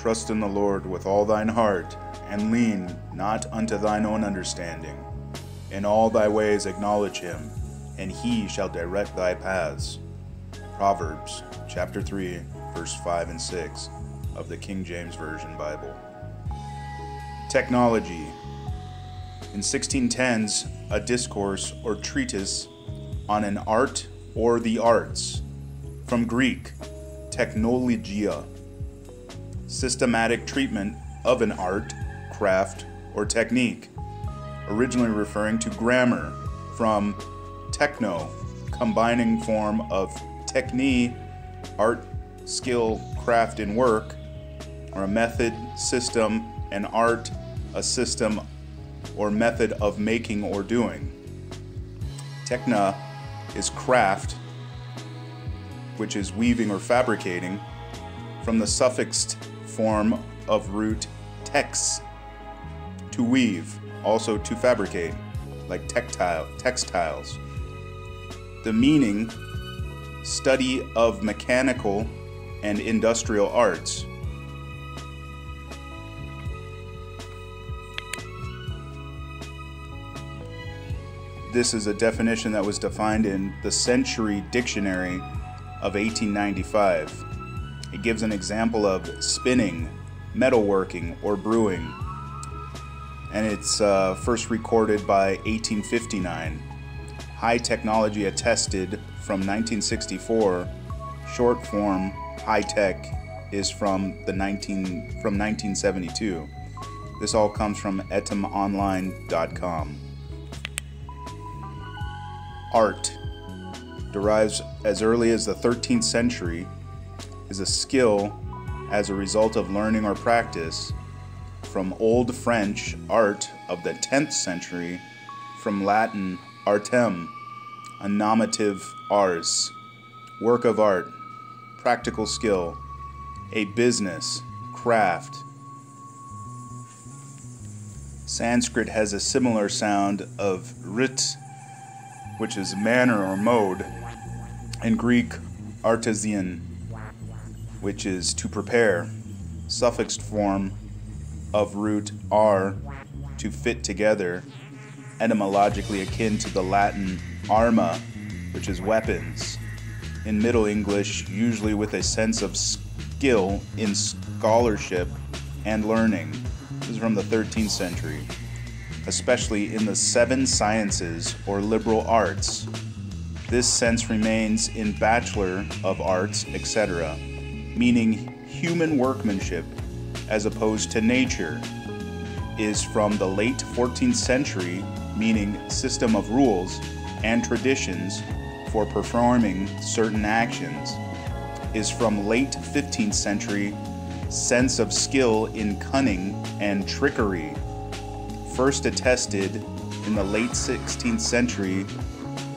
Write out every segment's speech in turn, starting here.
Trust in the Lord with all thine heart, and lean not unto thine own understanding. In all thy ways acknowledge him, and he shall direct thy paths. Proverbs chapter 3, verse 5 and 6 of the King James Version Bible. Technology. In 1610s, a discourse or treatise on an art or the arts. From Greek, technologia, systematic treatment of an art, craft, or technique, originally referring to grammar, from techno, combining form of technique, art, skill, craft, and work, or a method, system, and art, a system or method of making or doing. Techna is craft, which is weaving or fabricating, from the suffixed form of root tex, to weave, also to fabricate, like tactile, textiles. The meaning, study of mechanical and industrial arts. This is a definition that was defined in the Century Dictionary of 1895. It gives an example of spinning, metalworking, or brewing. And it's uh, first recorded by 1859. High technology attested from 1964. Short form high tech is from the 19 from 1972. This all comes from etymonline.com. Art derives as early as the 13th century is a skill as a result of learning or practice from Old French art of the 10th century, from Latin artem, a nominative ars, work of art, practical skill, a business, craft. Sanskrit has a similar sound of rit, which is manner or mode, and Greek artesian, which is to prepare, suffixed form of root ar, to fit together, etymologically akin to the Latin arma, which is weapons. In Middle English, usually with a sense of skill in scholarship and learning. This is from the 13th century, especially in the seven sciences or liberal arts. This sense remains in Bachelor of Arts, etc., meaning human workmanship as opposed to nature, is from the late 14th century, meaning system of rules and traditions for performing certain actions, is from late 15th century, sense of skill in cunning and trickery, first attested in the late 16th century,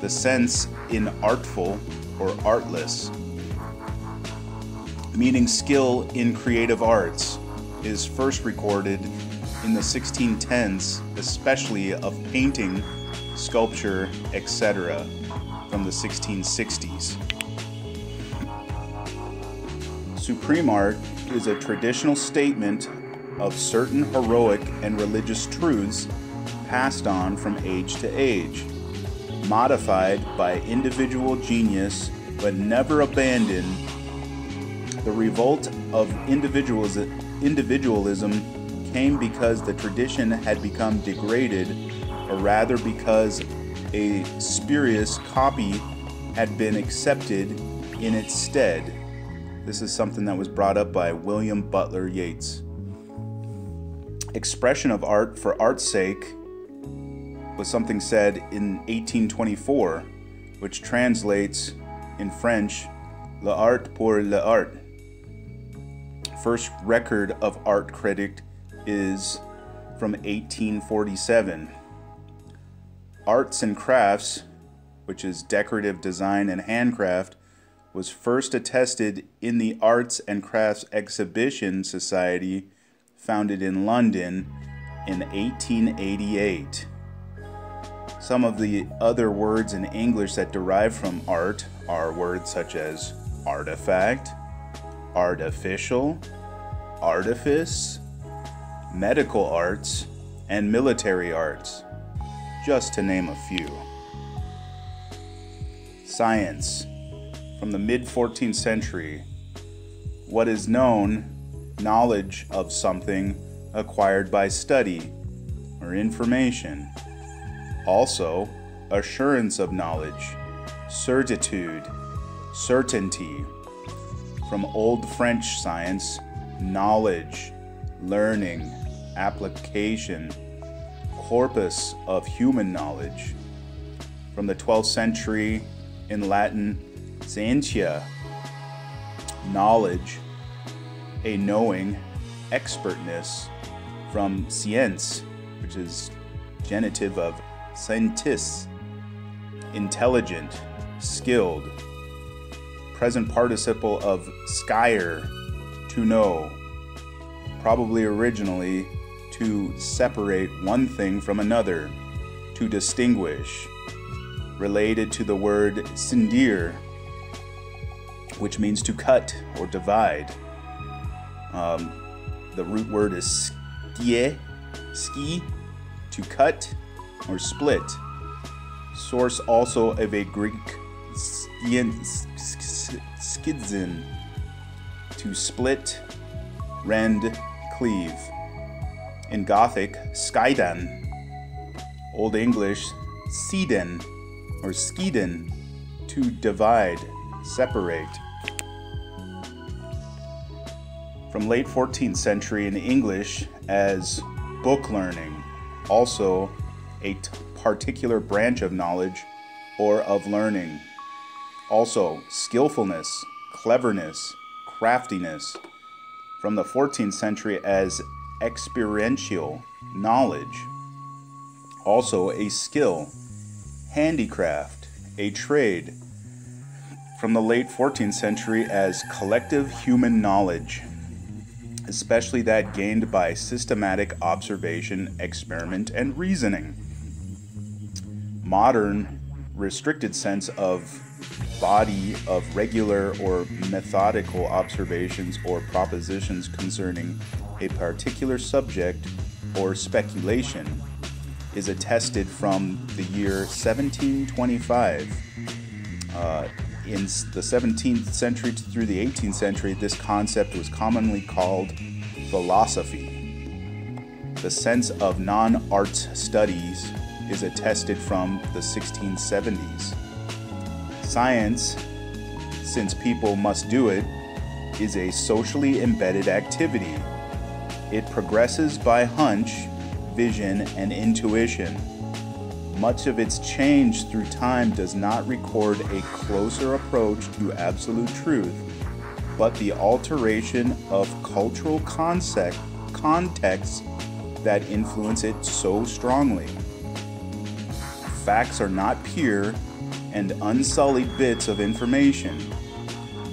the sense in artful or artless, meaning skill in creative arts, is first recorded in the 1610s, especially of painting, sculpture, etc., from the 1660s. Supreme art is a traditional statement of certain heroic and religious truths passed on from age to age, modified by individual genius but never abandoned. The revolt of individualism individualism came because the tradition had become degraded, or rather because a spurious copy had been accepted in its stead. This is something that was brought up by William Butler Yeats. Expression of art for art's sake was something said in 1824, which translates in French, l'art pour l'art first record of art credit is from 1847. Arts and crafts, which is decorative design and handcraft, was first attested in the Arts and Crafts Exhibition Society, founded in London in 1888. Some of the other words in English that derive from art are words such as artifact, artificial, artifice, medical arts, and military arts, just to name a few. Science. From the mid 14th century, what is known, knowledge of something acquired by study or information. Also, assurance of knowledge, certitude, certainty. From Old French science, knowledge, learning, application, corpus of human knowledge. From the 12th century, in Latin, scientia, knowledge, a knowing, expertness, from science, which is genitive of scientis, intelligent, skilled, present participle of skyer, to know, probably originally to separate one thing from another, to distinguish, related to the word sindir, which means to cut or divide. Um, the root word is skie, ski, to cut or split. Source also of a Greek skidzin, to split, rend, cleave. In Gothic, skydan. Old English, seeden or skiden, to divide, separate. From late 14th century in English as book learning, also a particular branch of knowledge or of learning. Also, skillfulness, cleverness, craftiness. From the 14th century as experiential knowledge. Also, a skill, handicraft, a trade. From the late 14th century as collective human knowledge especially that gained by systematic observation, experiment, and reasoning. Modern restricted sense of body of regular or methodical observations or propositions concerning a particular subject or speculation is attested from the year 1725. Uh, in the 17th century through the 18th century, this concept was commonly called philosophy. The sense of non arts studies is attested from the 1670s. Science, since people must do it, is a socially embedded activity. It progresses by hunch, vision, and intuition much of its change through time does not record a closer approach to absolute truth, but the alteration of cultural concept, contexts that influence it so strongly. Facts are not pure and unsullied bits of information.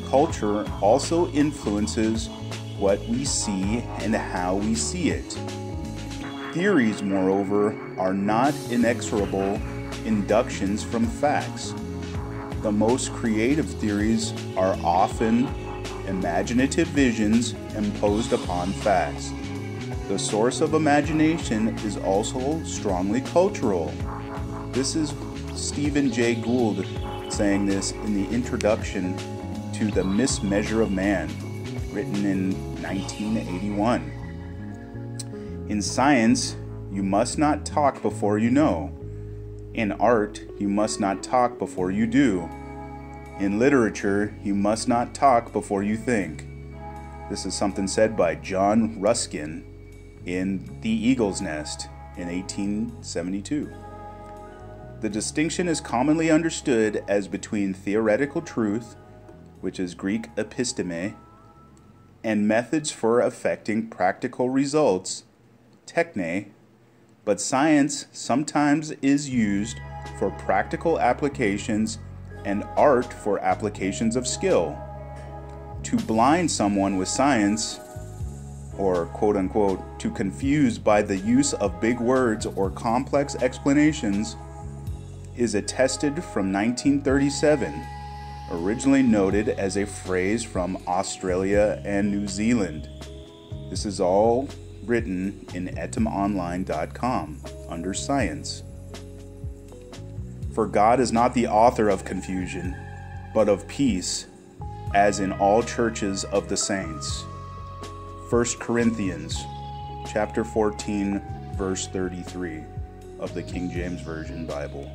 Culture also influences what we see and how we see it. Theories, moreover, are not inexorable inductions from facts. The most creative theories are often imaginative visions imposed upon facts. The source of imagination is also strongly cultural. This is Stephen Jay Gould saying this in the introduction to The Mismeasure of Man, written in 1981. In science, you must not talk before you know. In art, you must not talk before you do. In literature, you must not talk before you think. This is something said by John Ruskin in The Eagle's Nest in 1872. The distinction is commonly understood as between theoretical truth, which is Greek episteme, and methods for affecting practical results, techne, but science sometimes is used for practical applications and art for applications of skill. To blind someone with science, or quote unquote, to confuse by the use of big words or complex explanations, is attested from 1937, originally noted as a phrase from Australia and New Zealand. This is all written in etymonline.com under science. For God is not the author of confusion, but of peace, as in all churches of the saints. 1 Corinthians chapter 14 verse 33 of the King James Version Bible.